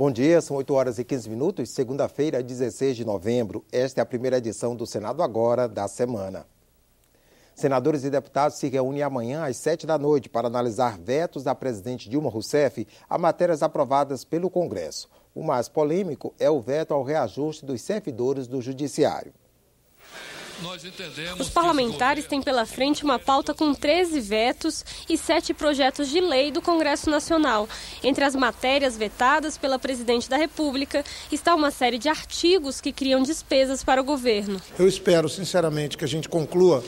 Bom dia, são 8 horas e 15 minutos, segunda-feira, 16 de novembro. Esta é a primeira edição do Senado Agora da semana. Senadores e deputados se reúnem amanhã às 7 da noite para analisar vetos da presidente Dilma Rousseff a matérias aprovadas pelo Congresso. O mais polêmico é o veto ao reajuste dos servidores do Judiciário. Os parlamentares têm pela frente uma pauta com 13 vetos e sete projetos de lei do Congresso Nacional. Entre as matérias vetadas pela presidente da República está uma série de artigos que criam despesas para o governo. Eu espero, sinceramente, que a gente conclua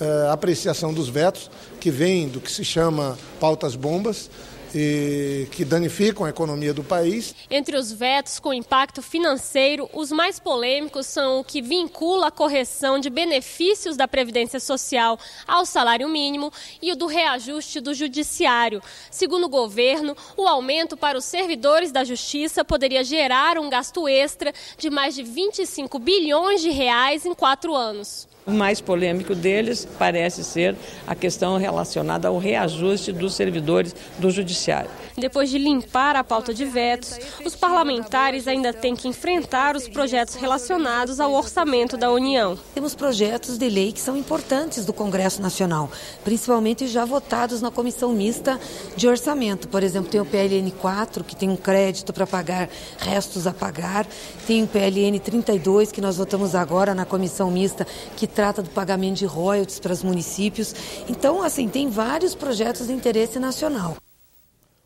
eh, a apreciação dos vetos, que vem do que se chama pautas bombas e que danificam a economia do país. Entre os vetos com impacto financeiro, os mais polêmicos são o que vincula a correção de benefícios da Previdência Social ao salário mínimo e o do reajuste do judiciário. Segundo o governo, o aumento para os servidores da Justiça poderia gerar um gasto extra de mais de 25 bilhões de reais em quatro anos. O mais polêmico deles parece ser a questão relacionada ao reajuste dos servidores do Judiciário. Depois de limpar a pauta de vetos, os parlamentares ainda têm que enfrentar os projetos relacionados ao orçamento da União. Temos projetos de lei que são importantes do Congresso Nacional, principalmente já votados na comissão mista de orçamento. Por exemplo, tem o PLN 4, que tem um crédito para pagar restos a pagar, tem o PLN 32, que nós votamos agora na comissão mista, que trata do pagamento de royalties para os municípios. Então, assim, tem vários projetos de interesse nacional.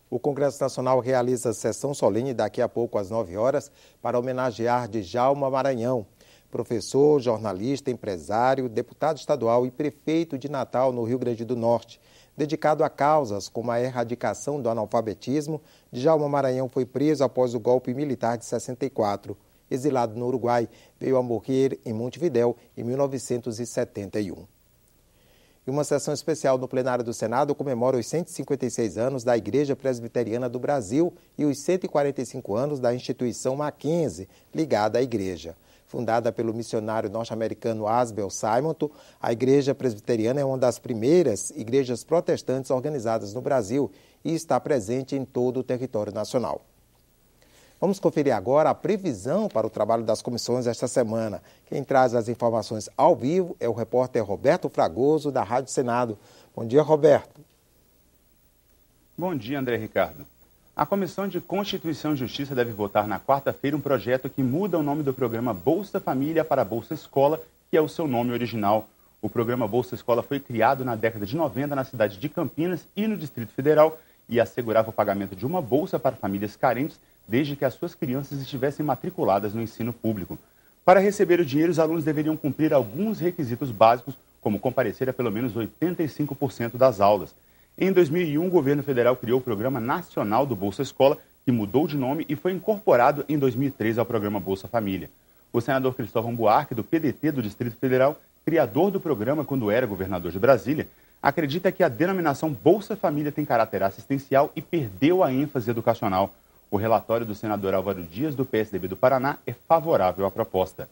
O Congresso Nacional realiza sessão solene daqui a pouco às 9 horas para homenagear Djalma Maranhão, professor, jornalista, empresário, deputado estadual e prefeito de Natal, no Rio Grande do Norte. Dedicado a causas como a erradicação do analfabetismo, Djalma Maranhão foi preso após o golpe militar de 64. Exilado no Uruguai, veio a morrer em Montevidéu em 1971. E uma sessão especial no plenário do Senado comemora os 156 anos da Igreja Presbiteriana do Brasil e os 145 anos da instituição Mackenzie, ligada à igreja. Fundada pelo missionário norte-americano Asbel Simonton, a Igreja Presbiteriana é uma das primeiras igrejas protestantes organizadas no Brasil e está presente em todo o território nacional. Vamos conferir agora a previsão para o trabalho das comissões esta semana. Quem traz as informações ao vivo é o repórter Roberto Fragoso, da Rádio Senado. Bom dia, Roberto. Bom dia, André Ricardo. A Comissão de Constituição e Justiça deve votar na quarta-feira um projeto que muda o nome do programa Bolsa Família para Bolsa Escola, que é o seu nome original. O programa Bolsa Escola foi criado na década de 90 na cidade de Campinas e no Distrito Federal e assegurava o pagamento de uma bolsa para famílias carentes desde que as suas crianças estivessem matriculadas no ensino público. Para receber o dinheiro, os alunos deveriam cumprir alguns requisitos básicos, como comparecer a pelo menos 85% das aulas. Em 2001, o governo federal criou o Programa Nacional do Bolsa Escola, que mudou de nome e foi incorporado em 2003 ao programa Bolsa Família. O senador Cristóvão Buarque, do PDT do Distrito Federal, criador do programa quando era governador de Brasília, acredita que a denominação Bolsa Família tem caráter assistencial e perdeu a ênfase educacional. O relatório do senador Álvaro Dias, do PSDB do Paraná, é favorável à proposta.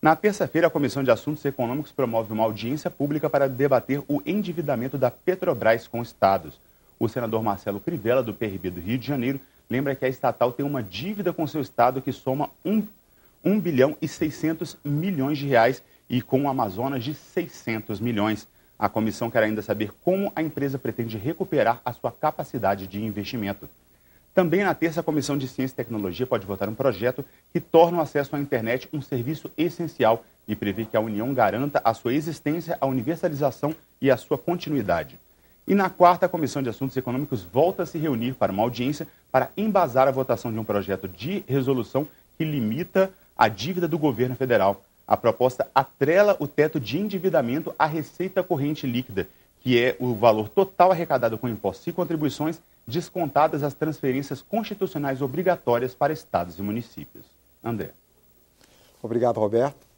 Na terça-feira, a Comissão de Assuntos Econômicos promove uma audiência pública para debater o endividamento da Petrobras com estados. O senador Marcelo Crivella, do PRB do Rio de Janeiro, lembra que a estatal tem uma dívida com seu estado que soma 1, 1 bilhão e 600 milhões de reais e com o Amazonas de 600 milhões. A comissão quer ainda saber como a empresa pretende recuperar a sua capacidade de investimento. Também na terça, a Comissão de Ciência e Tecnologia pode votar um projeto que torna o acesso à internet um serviço essencial e prevê que a União garanta a sua existência, a universalização e a sua continuidade. E na quarta, a Comissão de Assuntos Econômicos volta a se reunir para uma audiência para embasar a votação de um projeto de resolução que limita a dívida do governo federal. A proposta atrela o teto de endividamento à receita corrente líquida, que é o valor total arrecadado com impostos e contribuições descontadas as transferências constitucionais obrigatórias para estados e municípios. André. Obrigado, Roberto.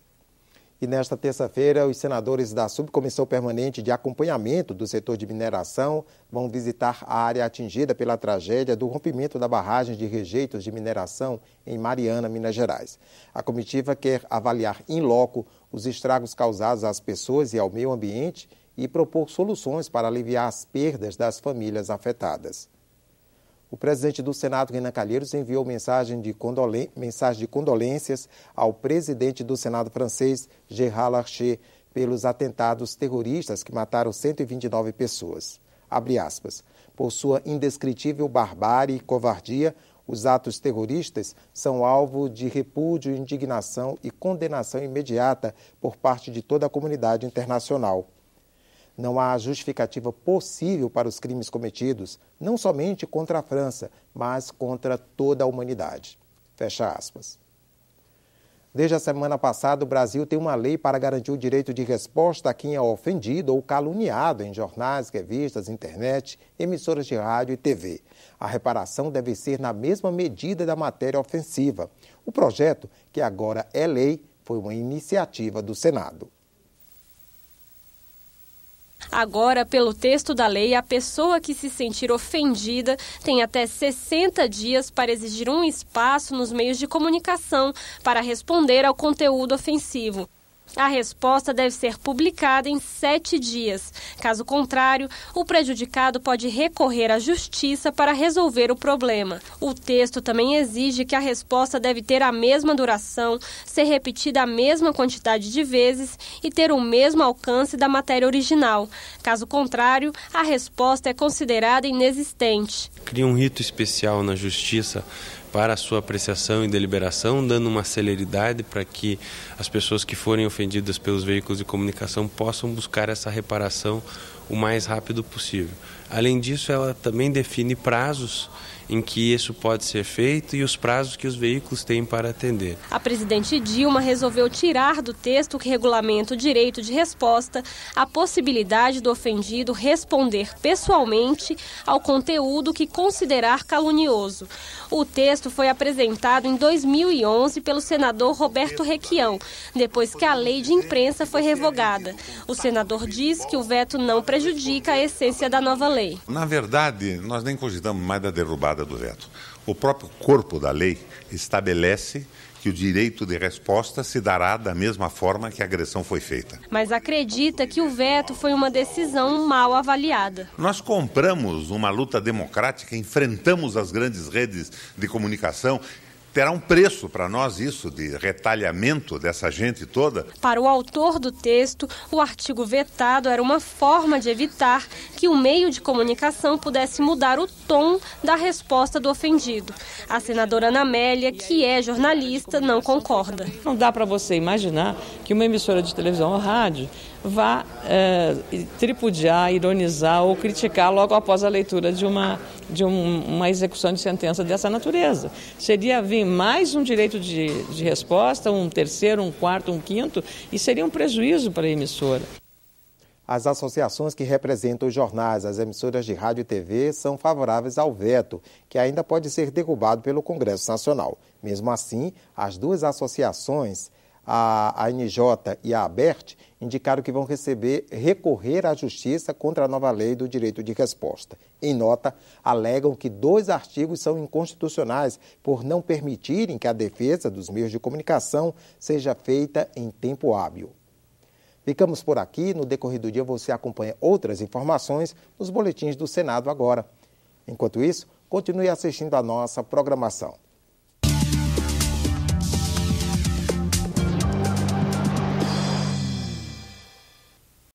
E nesta terça-feira, os senadores da Subcomissão Permanente de Acompanhamento do Setor de Mineração vão visitar a área atingida pela tragédia do rompimento da barragem de rejeitos de mineração em Mariana, Minas Gerais. A comitiva quer avaliar em loco os estragos causados às pessoas e ao meio ambiente e propor soluções para aliviar as perdas das famílias afetadas. O presidente do Senado, Renan Calheiros, enviou mensagem de, mensagem de condolências ao presidente do Senado francês, Gérard Larcher, pelos atentados terroristas que mataram 129 pessoas. Aspas. Por sua indescritível barbárie e covardia, os atos terroristas são alvo de repúdio, indignação e condenação imediata por parte de toda a comunidade internacional. Não há justificativa possível para os crimes cometidos, não somente contra a França, mas contra toda a humanidade. Fecha aspas. Desde a semana passada, o Brasil tem uma lei para garantir o direito de resposta a quem é ofendido ou caluniado em jornais, revistas, internet, emissoras de rádio e TV. A reparação deve ser na mesma medida da matéria ofensiva. O projeto, que agora é lei, foi uma iniciativa do Senado. Agora, pelo texto da lei, a pessoa que se sentir ofendida tem até 60 dias para exigir um espaço nos meios de comunicação para responder ao conteúdo ofensivo. A resposta deve ser publicada em sete dias. Caso contrário, o prejudicado pode recorrer à justiça para resolver o problema. O texto também exige que a resposta deve ter a mesma duração, ser repetida a mesma quantidade de vezes e ter o mesmo alcance da matéria original. Caso contrário, a resposta é considerada inexistente. Cria um rito especial na justiça para a sua apreciação e deliberação, dando uma celeridade para que as pessoas que forem ofendidas pelos veículos de comunicação possam buscar essa reparação o mais rápido possível. Além disso, ela também define prazos em que isso pode ser feito e os prazos que os veículos têm para atender. A presidente Dilma resolveu tirar do texto que regulamenta o direito de resposta a possibilidade do ofendido responder pessoalmente ao conteúdo que considerar calunioso. O texto foi apresentado em 2011 pelo senador Roberto Requião, depois que a lei de imprensa foi revogada. O senador diz que o veto não prejudica a essência da nova lei. Na verdade, nós nem cogitamos mais da derrubada do veto. O próprio corpo da lei estabelece que o direito de resposta se dará da mesma forma que a agressão foi feita. Mas acredita que o veto foi uma decisão mal avaliada. Nós compramos uma luta democrática, enfrentamos as grandes redes de comunicação terá um preço para nós isso de retalhamento dessa gente toda. Para o autor do texto, o artigo vetado era uma forma de evitar que o meio de comunicação pudesse mudar o tom da resposta do ofendido. A senadora Ana Amélia, que é jornalista, não concorda. Não dá para você imaginar que uma emissora de televisão ou rádio vá é, tripudiar, ironizar ou criticar logo após a leitura de uma, de um, uma execução de sentença dessa natureza. Seria vir mais um direito de, de resposta, um terceiro, um quarto, um quinto, e seria um prejuízo para a emissora. As associações que representam os jornais, as emissoras de rádio e TV, são favoráveis ao veto, que ainda pode ser derrubado pelo Congresso Nacional. Mesmo assim, as duas associações a ANJ e a ABERT indicaram que vão receber, recorrer à justiça contra a nova lei do direito de resposta. Em nota, alegam que dois artigos são inconstitucionais por não permitirem que a defesa dos meios de comunicação seja feita em tempo hábil. Ficamos por aqui. No decorrer do dia você acompanha outras informações nos boletins do Senado agora. Enquanto isso, continue assistindo a nossa programação.